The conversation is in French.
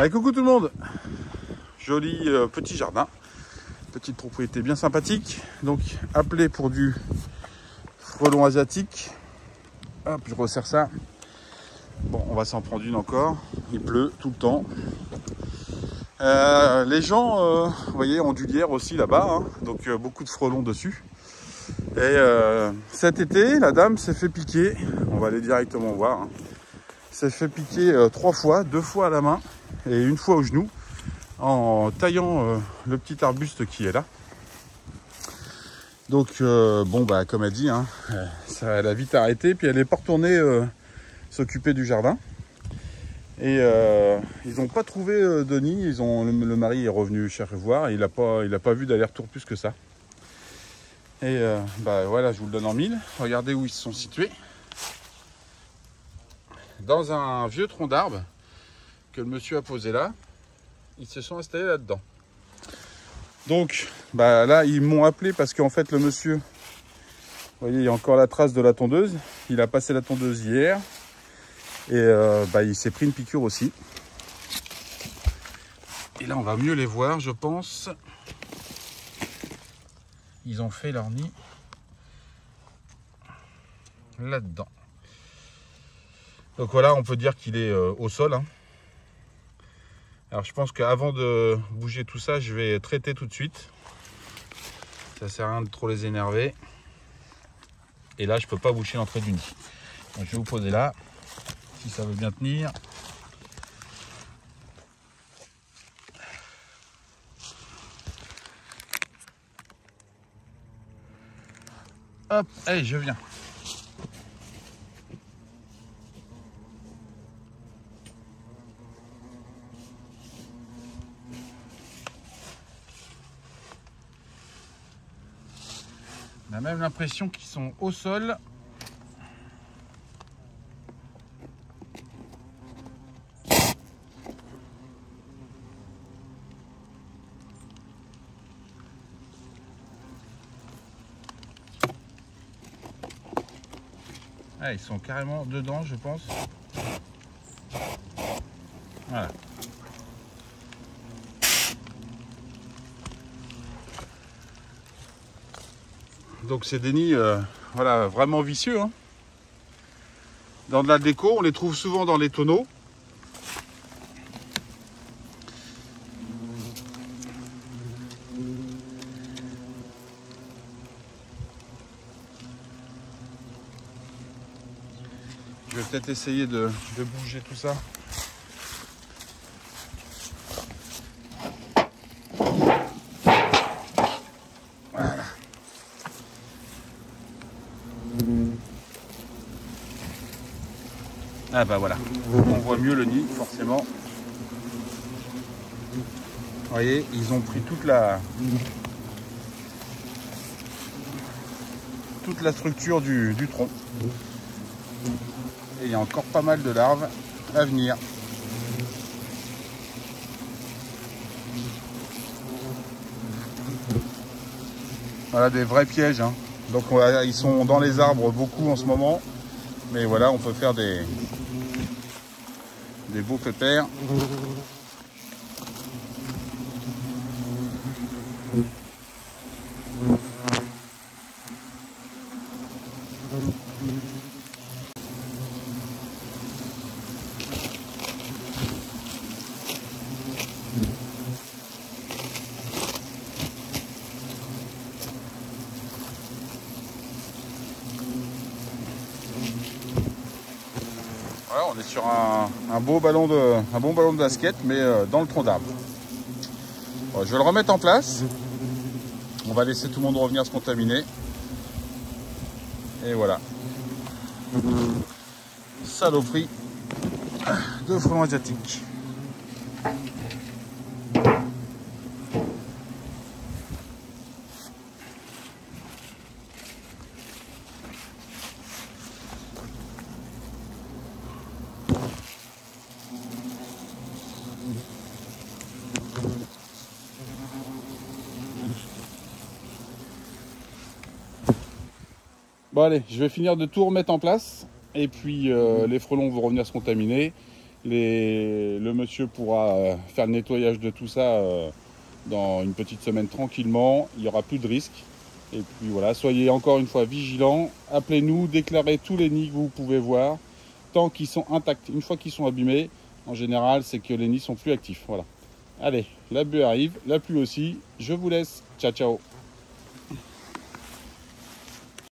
Allez, coucou tout le monde Joli euh, petit jardin. Petite propriété bien sympathique. Donc appelé pour du frelon asiatique. Hop, je resserre ça. Bon, on va s'en prendre une encore. Il pleut tout le temps. Euh, les gens, euh, vous voyez, ont du lierre aussi là-bas. hein. donc beaucoup de frelons dessus. Et cet été, la dame s'est fait piquer. On va aller directement voir. hein. S'est fait piquer trois fois, deux fois à la main et une fois au genou en taillant euh, le petit arbuste qui est là. Donc euh, bon bah comme elle dit, hein, euh, ça, elle a vite arrêté, puis elle est pas retournée s'occuper du jardin. Et ils n'ont pas trouvé euh, Denis, ils ont, le, mari est revenu chercher voir, il n'a pas, il a pas vu d'aller-retour plus que ça. Et bah voilà, je vous le donne en mille. Regardez où ils se sont situés. Dans un vieux tronc d'arbre que le monsieur a posé là, ils se sont installés là-dedans. Donc, bah là, ils m'ont appelé parce qu'en fait, le monsieur, vous voyez, il y a encore la trace de la tondeuse. Il a passé la tondeuse hier et euh, bah, il s'est pris une piqûre aussi. Et là, on va mieux les voir, je pense. Ils ont fait leur nid là-dedans. Donc voilà, on peut dire qu'il est euh, au sol. hein. Alors je pense qu'avant de bouger tout ça, je vais traiter tout de suite. Ça sert à rien de trop les énerver. Et là, je peux pas boucher l'entrée du nid. Je vais vous poser là, si ça veut bien tenir. Hop, allez, je viens. On a même l'impression qu'ils sont au sol. Ah, ils sont carrément dedans, je pense. Voilà. Donc c'est des nids euh, voilà, vraiment vicieux. hein. Dans de la déco, on les trouve souvent dans les tonneaux. Je vais peut-être essayer de, de bouger tout ça. Ah bah voilà, on voit mieux le nid forcément. Vous voyez, ils ont pris toute la toute la structure du, du tronc. Et il y a encore pas mal de larves à venir. Voilà des vrais pièges. hein. Donc ils sont dans les arbres beaucoup en ce moment. Mais voilà, on peut faire des, des beaux pépères. On est sur un, beau ballon de, bon ballon de basket, mais euh, dans le tronc d'arbre. Je vais le remettre en place. On va laisser tout le monde revenir se contaminer. Et voilà. Saloperie de frelon asiatique. Allez, je vais finir de tout remettre en place. Et puis euh, les frelons vont revenir se contaminer. le monsieur pourra euh, faire le nettoyage de tout ça euh, dans une petite semaine tranquillement. Il n'y aura plus de risques. Et puis voilà, soyez encore une fois vigilants. Appelez-nous, déclarez tous les nids que vous pouvez voir tant qu'ils sont intacts. Une fois qu'ils sont abîmés, en général, c'est que les nids sont plus actifs. Voilà. Allez, la buée arrive, la pluie aussi. Je vous laisse. Ciao, ciao.